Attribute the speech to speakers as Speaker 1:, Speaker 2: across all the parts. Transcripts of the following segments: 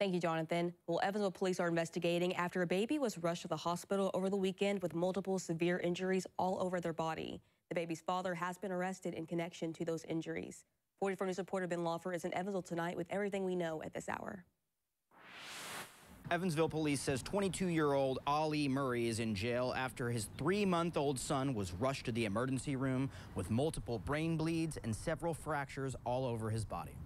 Speaker 1: Thank you, Jonathan. Well, Evansville police are investigating after a baby was rushed to the hospital over the weekend with multiple severe injuries all over their body. The baby's father has been arrested in connection to those injuries. 44 News reporter Ben Lawfer is in Evansville tonight with everything we know at this hour.
Speaker 2: Evansville police says 22-year-old Ali Murray is in jail after his three-month-old son was rushed to the emergency room with multiple brain bleeds and several fractures all over his body.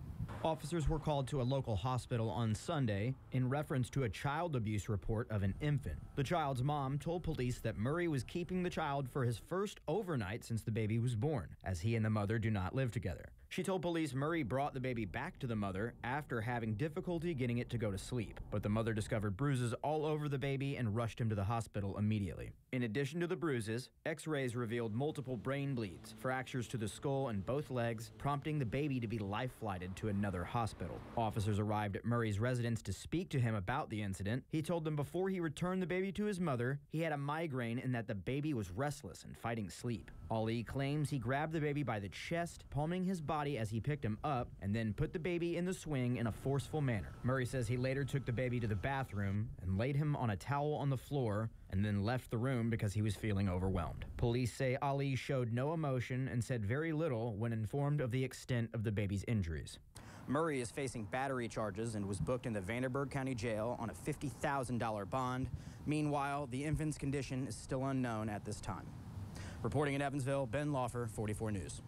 Speaker 3: Officers were called to a local hospital on Sunday in reference to a child abuse report of an infant. The child's mom told police that Murray was keeping the child for his first overnight since the baby was born, as he and the mother do not live together. She told police Murray brought the baby back to the mother after having difficulty getting it to go to sleep, but the mother discovered bruises all over the baby and rushed him to the hospital immediately. In addition to the bruises, x rays revealed multiple brain bleeds, fractures to the skull and both legs, prompting the baby to be life flighted to another hospital. Officers arrived at Murray's residence to speak to him about the incident. He told them before he returned the baby to his mother, he had a migraine and that the baby was restless and fighting sleep. Ali claims he grabbed the baby by the chest, palming his body as he picked him up, and then put the baby in the swing in a forceful manner. Murray says he later took the baby to the bathroom and laid him on a towel on the floor and then left the room because he was feeling overwhelmed. Police say Ali showed no emotion and said very little when informed of the extent of the baby's injuries.
Speaker 2: Murray is facing battery charges and was booked in the Vanderburgh County Jail on a $50,000 bond. Meanwhile, the infant's condition is still unknown at this time. Reporting in Evansville, Ben Lawfer, 44 News.